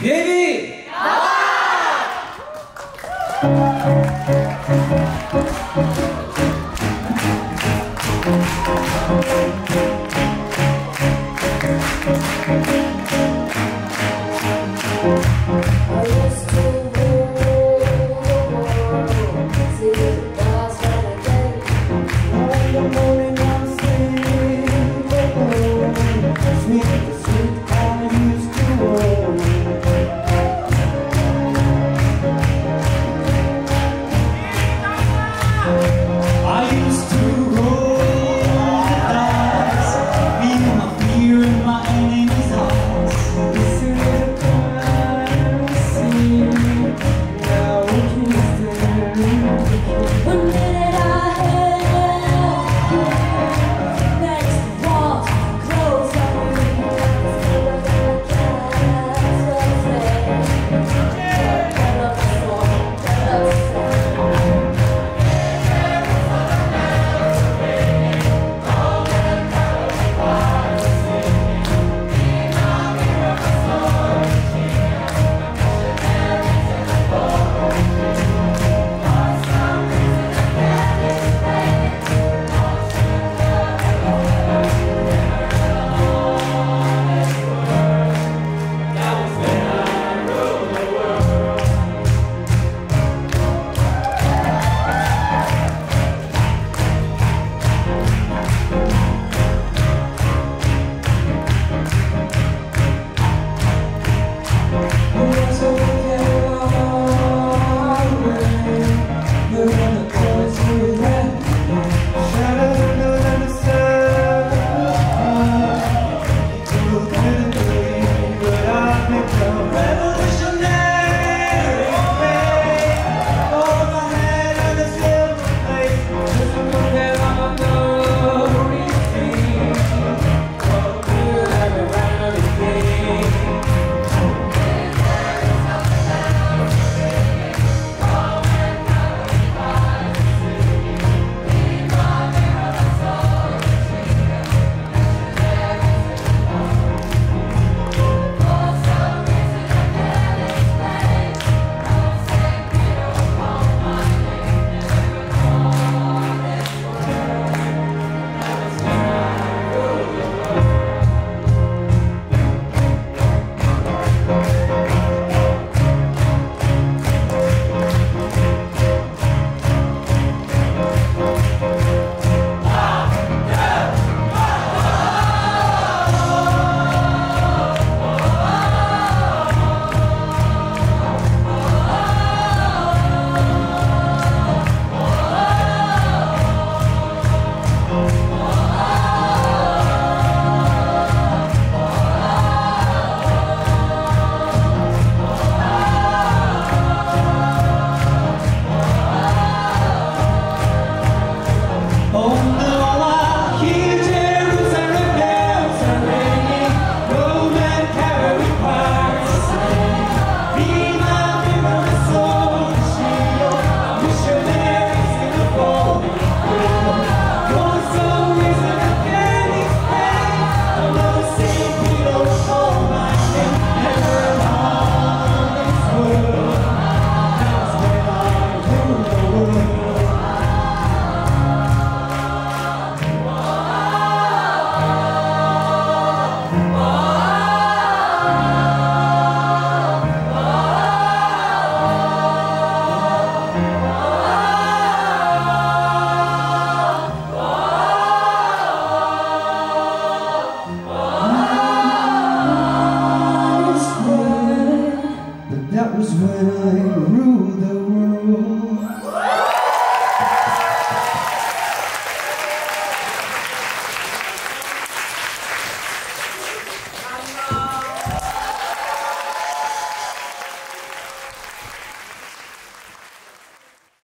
Baby. Yeah. I.